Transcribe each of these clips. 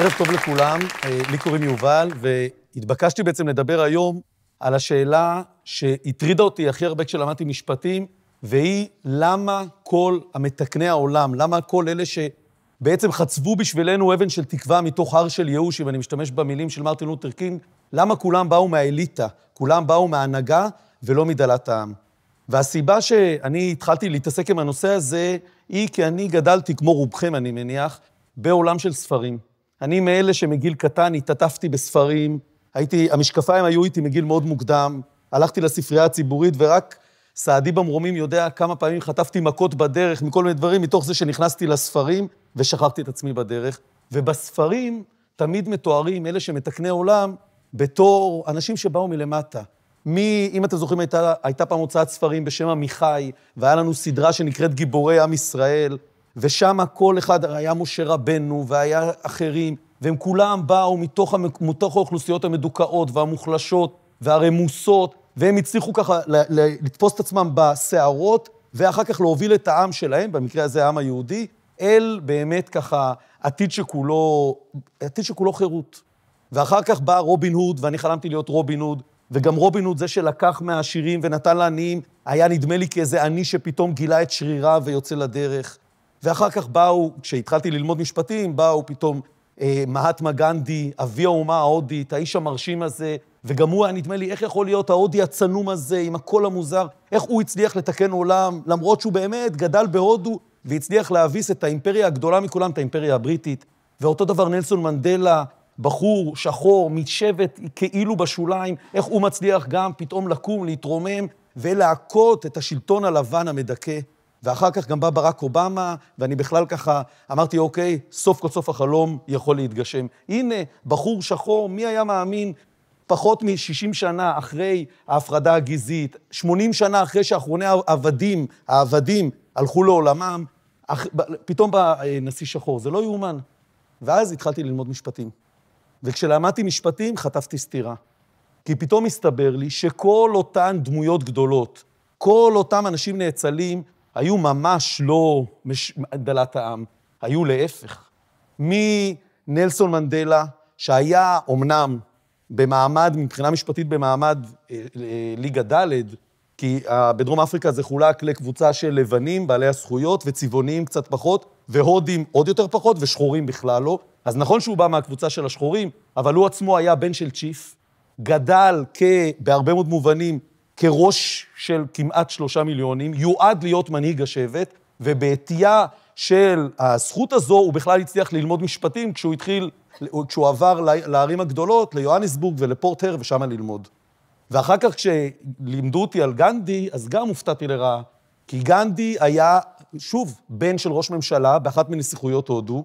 ערב טוב לכולם, אה, לי קוראים יובל, והתבקשתי בעצם לדבר היום על השאלה שהטרידה אותי הכי הרבה כשלמדתי משפטים, והיא למה כל המתקני העולם, למה כל אלה שבעצם חצבו בשבילנו אבן של תקווה מתוך הר של ייאוש, אם אני משתמש במילים של מרטין לותר קינג, למה כולם באו מהאליטה, כולם באו מההנהגה ולא מדלת העם. והסיבה שאני התחלתי להתעסק עם הנושא הזה, היא כי אני גדלתי, כמו רובכם אני מניח, בעולם של ספרים. אני מאלה שמגיל קטן התעטפתי בספרים, הייתי, המשקפיים היו איתי מגיל מאוד מוקדם, הלכתי לספרייה הציבורית ורק סעדי במרומים יודע כמה פעמים חטפתי מכות בדרך מכל מיני דברים, מתוך זה שנכנסתי לספרים ושכחתי את עצמי בדרך. ובספרים תמיד מתוארים אלה שמתקני עולם בתור אנשים שבאו מלמטה. מי, אם אתם זוכרים, הייתה, הייתה פעם הוצאת ספרים בשם עמיחי, והיה לנו סדרה שנקראת גיבורי עם ישראל, ושם כל אחד, היה משה רבנו, והיה אחרים, והם כולם באו מתוך, מתוך האוכלוסיות המדוכאות והמוחלשות והרמוסות, והם הצליחו ככה לתפוס את עצמם בסערות, ואחר כך להוביל את העם שלהם, במקרה הזה העם היהודי, אל באמת ככה עתיד שכולו, עתיד שכולו חירות. ואחר כך בא רובין הוד, ואני חלמתי להיות רובין הוד, וגם רובין הוד, זה שלקח מהעשירים ונתן לעניים, היה נדמה לי כאיזה עני שפתאום גילה את שריריו ויוצא לדרך. ואחר כך באו, כשהתחלתי ללמוד משפטים, באו פתאום אה, מהטמה גנדי, אבי האומה ההודית, האיש המרשים הזה, וגם הוא היה נדמה לי, איך יכול להיות ההודי הצנום הזה, עם הקול המוזר, איך הוא הצליח לתקן עולם, למרות שהוא באמת גדל בהודו, והצליח להביס את האימפריה הגדולה מכולם, את האימפריה הבריטית. ואותו דבר נלסון מנדלה, בחור שחור משבט כאילו בשוליים, איך הוא מצליח גם פתאום לקום, להתרומם ולהכות את השלטון הלבן המדכא. ואחר כך גם בא ברק אובמה, ואני בכלל ככה אמרתי, אוקיי, סוף כל סוף החלום יכול להתגשם. הנה, בחור שחור, מי היה מאמין פחות מ-60 שנה אחרי ההפרדה הגזעית, 80 שנה אחרי שאחרוני העבדים, העבדים הלכו לעולמם, אח... פתאום בא אה, נשיא שחור, זה לא יאומן. ואז התחלתי ללמוד משפטים. וכשלמדתי משפטים, חטפתי סטירה. כי פתאום הסתבר לי שכל אותן דמויות גדולות, כל אותם אנשים נאצלים, היו ממש לא מש... דלת העם, היו להפך. מנלסון מנדלה, שהיה אומנם במעמד, מבחינה משפטית במעמד אה, אה, ליגה ד', כי אה, בדרום אפריקה זה חולק לקבוצה של לבנים, בעלי הזכויות, וצבעוניים קצת פחות, והודים עוד יותר פחות, ושחורים בכלל לא. אז נכון שהוא בא מהקבוצה של השחורים, אבל הוא עצמו היה בן של צ'יף, גדל כ... בהרבה מאוד מובנים כראש של כמעט שלושה מיליונים, יועד להיות מנהיג השבט, ובעטייה של הזכות הזו הוא בכלל הצליח ללמוד משפטים כשהוא התחיל, כשהוא עבר לערים הגדולות, ליוהניסבורג ולפורטר, ושם ללמוד. ואחר כך כשלימדו אותי על גנדי, אז גם הופתעתי לרעה. כי גנדי היה, שוב, בן של ראש ממשלה באחת מנסיכויות הודו,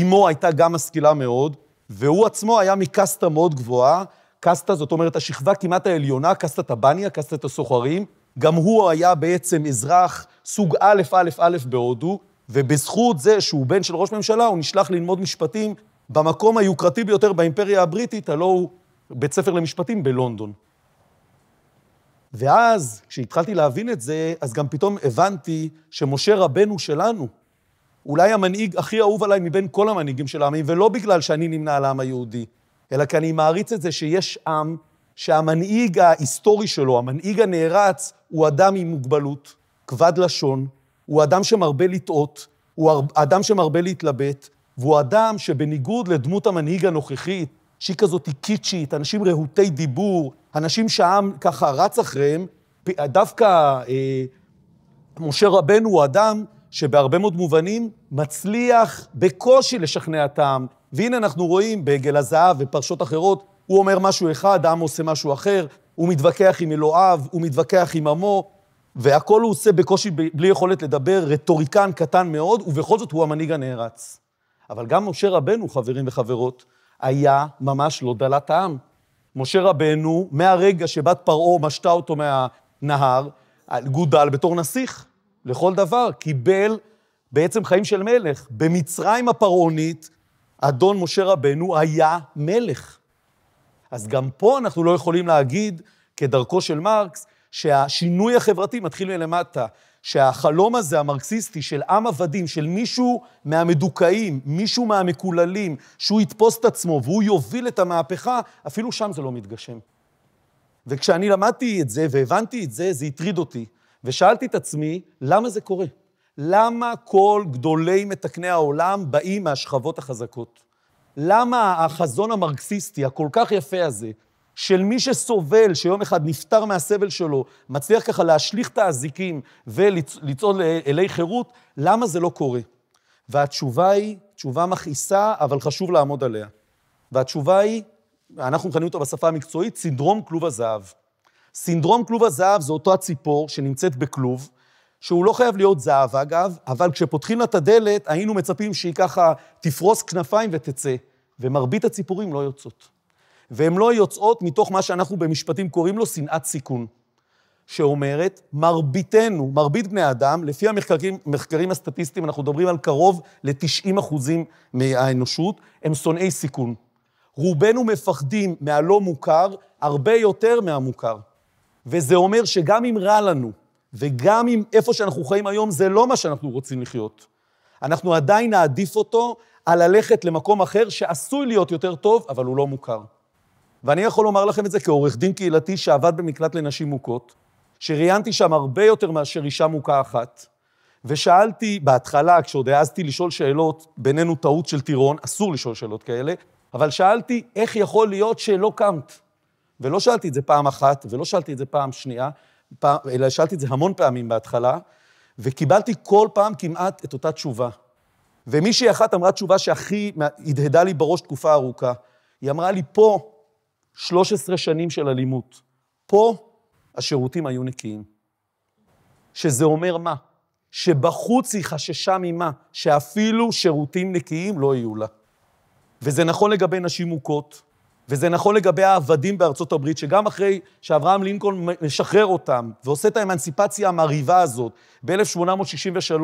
אמו הייתה גם משכילה מאוד, והוא עצמו היה מקסטה מאוד גבוהה, קסטה, זאת אומרת, השכבה כמעט העליונה, קסטת הבניה, קסטת הסוחרים. גם הוא היה בעצם אזרח סוג א', א', א' בהודו, ובזכות זה שהוא בן של ראש ממשלה, הוא נשלח ללמוד משפטים במקום היוקרתי ביותר באימפריה הבריטית, הלא הוא בית ספר למשפטים בלונדון. ואז, כשהתחלתי להבין את זה, אז גם פתאום הבנתי שמשה רבנו שלנו, אולי המנהיג הכי אהוב עליי מבין כל המנהיגים של העמים, ולא בגלל שאני נמנה על העם היהודי, אלא כי אני מעריץ את זה שיש עם שהמנהיג ההיסטורי שלו, המנהיג הנערץ, הוא אדם עם מוגבלות, כבד לשון, הוא אדם שמרבה לטעות, הוא אדם שמרבה להתלבט, והוא אדם שבניגוד לדמות המנהיג הנוכחית, שהיא כזאת קיצ'ית, אנשים רהוטי דיבור, אנשים שהעם ככה רץ אחריהם, דווקא אה, משה רבנו הוא אדם שבהרבה מאוד מובנים מצליח בקושי לשכנע את העם. והנה אנחנו רואים בעגל הזהב ופרשות אחרות, הוא אומר משהו אחד, העם עושה משהו אחר, הוא מתווכח עם אלוהיו, הוא מתווכח עם עמו, והכל הוא עושה בקושי בלי יכולת לדבר, רטוריקן קטן מאוד, ובכל זאת הוא המנהיג הנערץ. אבל גם משה רבנו, חברים וחברות, היה ממש לא דלת העם. משה רבנו, מהרגע שבת פרעה משתה אותו מהנהר, גודל בתור נסיך לכל דבר, קיבל בעצם חיים של מלך. במצרים הפרעונית, אדון משה רבנו היה מלך. אז גם פה אנחנו לא יכולים להגיד, כדרכו של מרקס, שהשינוי החברתי מתחיל מלמטה, שהחלום הזה, המרקסיסטי, של עם עבדים, של מישהו מהמדוכאים, מישהו מהמקוללים, שהוא יתפוס את עצמו והוא יוביל את המהפכה, אפילו שם זה לא מתגשם. וכשאני למדתי את זה והבנתי את זה, זה הטריד אותי. ושאלתי את עצמי, למה זה קורה? למה כל גדולי מתקני העולם באים מהשכבות החזקות? למה החזון המרקסיסטי הכל כך יפה הזה, של מי שסובל, שיום אחד נפטר מהסבל שלו, מצליח ככה להשליך את האזיקים ולצעוד אלי חירות, למה זה לא קורה? והתשובה היא תשובה מכעיסה, אבל חשוב לעמוד עליה. והתשובה היא, אנחנו מכנים אותו בשפה המקצועית, סינדרום כלוב הזהב. סינדרום כלוב הזהב זה אותו הציפור שנמצאת בכלוב, שהוא לא חייב להיות זהב אגב, אבל כשפותחים לה את הדלת, היינו מצפים שהיא ככה תפרוס כנפיים ותצא, ומרבית הציפורים לא יוצאות. והן לא יוצאות מתוך מה שאנחנו במשפטים קוראים לו שנאת סיכון, שאומרת, מרביתנו, מרבית בני אדם, לפי המחקרים, המחקרים הסטטיסטיים, אנחנו מדברים על קרוב ל-90 אחוזים מהאנושות, הם שונאי סיכון. רובנו מפחדים מהלא מוכר הרבה יותר מהמוכר. וזה אומר שגם אם רע לנו, וגם אם איפה שאנחנו חיים היום זה לא מה שאנחנו רוצים לחיות, אנחנו עדיין נעדיף אותו על ללכת למקום אחר שעשוי להיות יותר טוב, אבל הוא לא מוכר. ואני יכול לומר לכם את זה כעורך דין קהילתי שעבד במקלט לנשים מוכות, שראיינתי שם הרבה יותר מאשר אישה מוכה אחת, ושאלתי בהתחלה, כשעוד העזתי לשאול שאלות, בינינו טעות של טירון, אסור לשאול שאלות כאלה, אבל שאלתי, איך יכול להיות שלא קמת? ולא שאלתי את זה פעם אחת, ולא שאלתי את זה פעם שנייה, פעם, אלא שאלתי את זה המון פעמים בהתחלה, וקיבלתי כל פעם כמעט את אותה תשובה. ומישהי אחת אמרה תשובה שהכי הדהדה לי בראש תקופה ארוכה. היא אמרה לי, פה, 13 שנים של אלימות. פה השירותים היו נקיים. שזה אומר מה? שבחוץ היא חששה ממה? שאפילו שירותים נקיים לא יהיו לה. וזה נכון לגבי נשים מוכות, וזה נכון לגבי העבדים בארצות הברית, שגם אחרי שאברהם לינקולן משחרר אותם ועושה את האמנציפציה המרהיבה הזאת ב-1863,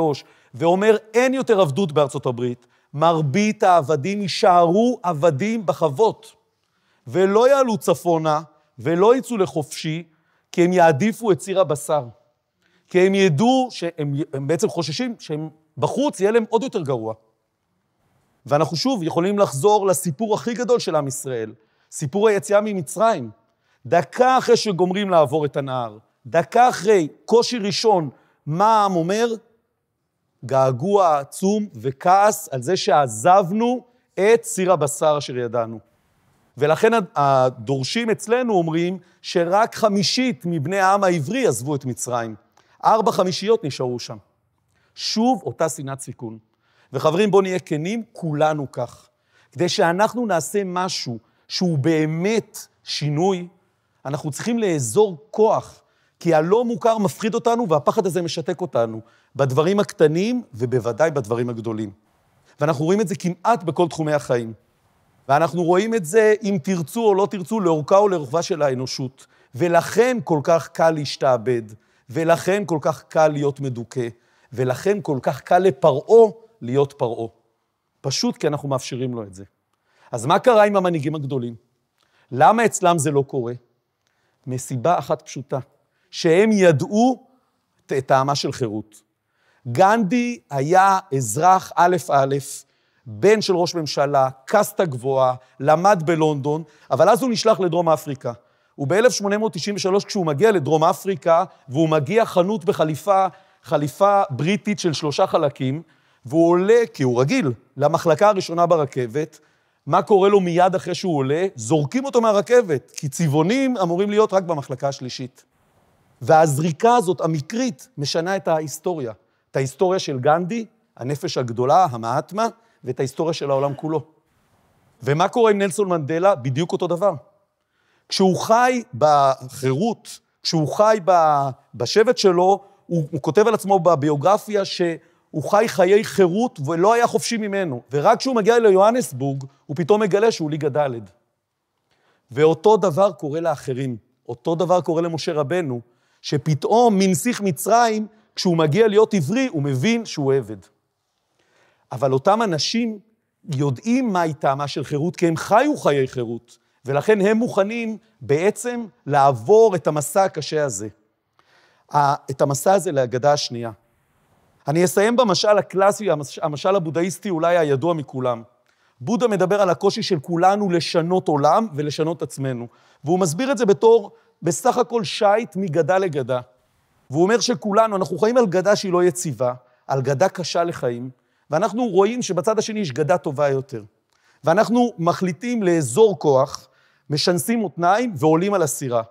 ואומר אין יותר עבדות בארצות הברית, מרבית העבדים יישארו עבדים בחוות. ולא יעלו צפונה ולא יצאו לחופשי, כי הם יעדיפו את סיר הבשר. כי הם ידעו שהם הם בעצם חוששים שהם בחוץ יהיה להם עוד יותר גרוע. ואנחנו שוב יכולים לחזור לסיפור הכי גדול של עם ישראל, סיפור היציאה ממצרים. דקה אחרי שגומרים לעבור את הנהר, דקה אחרי, קושי ראשון, מה העם אומר? געגוע עצום וכעס על זה שעזבנו את סיר הבשר אשר ידענו. ולכן הדורשים אצלנו אומרים שרק חמישית מבני העם העברי עזבו את מצרים. ארבע חמישיות נשארו שם. שוב אותה שנאת סיכון. וחברים, בואו נהיה כנים, כולנו כך. כדי שאנחנו נעשה משהו שהוא באמת שינוי, אנחנו צריכים לאזור כוח, כי הלא מוכר מפחיד אותנו והפחד הזה משתק אותנו, בדברים הקטנים ובוודאי בדברים הגדולים. ואנחנו רואים את זה כמעט בכל תחומי החיים. ואנחנו רואים את זה, אם תרצו או לא תרצו, לאורכה או לרוחבה של האנושות. ולכן כל כך קל להשתעבד, ולכן כל כך קל להיות מדוכא, ולכן כל כך קל לפרעה להיות פרעה. פשוט כי אנחנו מאפשרים לו את זה. אז מה קרה עם המנהיגים הגדולים? למה אצלם זה לא קורה? מסיבה אחת פשוטה, שהם ידעו את טעמה של חירות. גנדי היה אזרח א'-א', בן של ראש ממשלה, קסטה גבוהה, למד בלונדון, אבל אז הוא נשלח לדרום אפריקה. וב-1893, כשהוא מגיע לדרום אפריקה, והוא מגיע חנות בחליפה, חליפה בריטית של שלושה חלקים, והוא עולה, כי הוא רגיל, למחלקה הראשונה ברכבת, מה קורה לו מיד אחרי שהוא עולה? זורקים אותו מהרכבת, כי צבעונים אמורים להיות רק במחלקה השלישית. והזריקה הזאת, המקרית, משנה את ההיסטוריה. את ההיסטוריה של גנדי, הנפש הגדולה, המעטמה, ואת ההיסטוריה של העולם כולו. ומה קורה עם נלסון מנדלה? בדיוק אותו דבר. כשהוא חי בחירות, כשהוא חי בשבט שלו, הוא, הוא כותב על עצמו בביוגרפיה שהוא חי חיי חירות ולא היה חופשי ממנו. ורק כשהוא מגיע ליוהנסבורג, הוא פתאום מגלה שהוא ליגה ד'. ואותו דבר קורה לאחרים. אותו דבר קורה למשה רבנו, שפתאום מנסיך מצרים, כשהוא מגיע להיות עברי, הוא מבין שהוא עבד. אבל אותם אנשים יודעים מהי טעמה של חירות, כי הם חיו חיי חירות, ולכן הם מוכנים בעצם לעבור את המסע הקשה הזה. את המסע הזה להגדה השנייה. אני אסיים במשל הקלאסי, המשל הבודהיסטי אולי הידוע מכולם. בודה מדבר על הקושי של כולנו לשנות עולם ולשנות עצמנו. והוא מסביר את זה בתור, בסך הכל שייט מגדה לגדה. והוא אומר שכולנו, אנחנו חיים על גדה שהיא לא יציבה, על גדה קשה לחיים, ואנחנו רואים שבצד השני יש גדה טובה יותר. ואנחנו מחליטים לאזור כוח, משנסים מותניים ועולים על הסירה.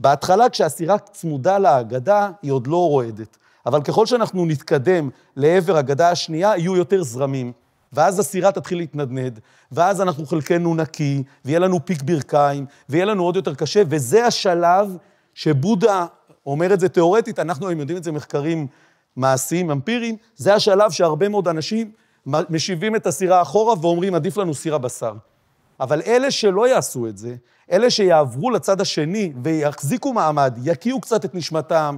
בהתחלה, כשהסירה צמודה להגדה, היא עוד לא רועדת. אבל ככל שאנחנו נתקדם לעבר הגדה השנייה, יהיו יותר זרמים. ואז הסירה תתחיל להתנדנד, ואז אנחנו חלקנו נקי, ויהיה לנו פיק ברכיים, ויהיה לנו עוד יותר קשה, וזה השלב שבודה אומר את זה תיאורטית, אנחנו היום יודעים את זה מחקרים מעשיים, אמפיריים, זה השלב שהרבה מאוד אנשים משיבים את הסירה אחורה ואומרים, עדיף לנו סירה בשר. אבל אלה שלא יעשו את זה, אלה שיעברו לצד השני ויחזיקו מעמד, יקיעו קצת את נשמתם,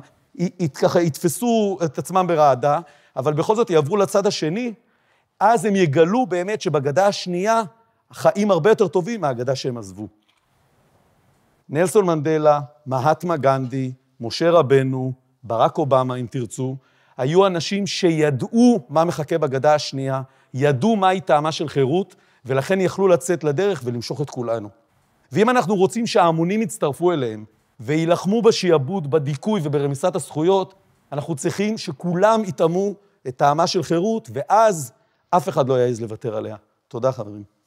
ככה יתפסו את עצמם ברעדה, אבל בכל זאת יעברו לצד השני, אז הם יגלו באמת שבגדה השנייה חיים הרבה יותר טובים מהגדה שהם עזבו. נלסון מנדלה, מהטמה גנדי, משה רבנו, ברק אובמה, אם תרצו, היו אנשים שידעו מה מחכה בגדה השנייה, ידעו מהי טעמה של חירות, ולכן יכלו לצאת לדרך ולמשוך את כולנו. ואם אנחנו רוצים שההמונים יצטרפו אליהם ויילחמו בשעבוד, בדיכוי וברמיסת הזכויות, אנחנו צריכים שכולם יטעמו את טעמה של חירות, ואז אף אחד לא יעז לוותר עליה. תודה, חברים.